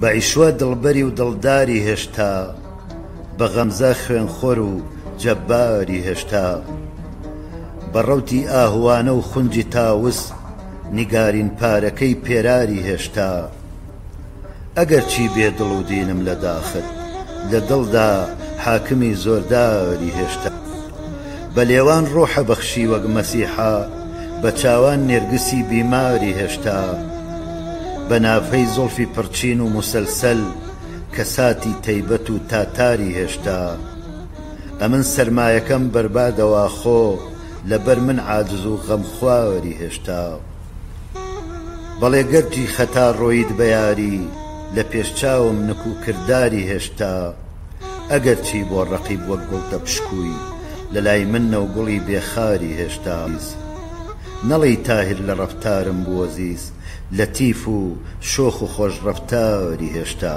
بە عیشوە دڵبەری و دڵداری هێشتا بە غەمزە خوێنخۆر و جەباری هێشتا بە ڕوتی ئاهوانە و خونجی تاوس نیگارین پارەکەی پێراری هێشتا ئەگەر چی بێ دڵ و دینم لە داخت لە دڵدا حاکمی زۆرداری هێشتا. بە لێوان ڕۆحە بەخشی وەک مەسیحا بە چاوان نێرگسی بیماری هێشتا بە نافەی زوڵفی پڕچین و موسەلسەل کە ساتی تەیبەت و تاتاری هێشتا ئەمن سەرمایەکەم بەربادەوا خۆ لە بەر من عاجز و غەمخواری هێشتا بەڵێ گەرچی خەتا ڕۆییت بە یاری لە پێش چاوم نکو کرداری هێشتا. ئەگەرچی بۆ ڕەقیب وەک گوڵ دەپشکووی، لەلای من نەوگوڵی بێ خاری هێشتا ئازیز. نەڵێی تاهیر لە ڕەفتارم بووە زیز، لەتیف و شۆخ و خۆش ڕەفتاری هێشتا.